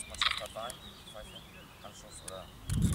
Gastmannschaft dabei? Ich weiß nicht. Anschluss oder.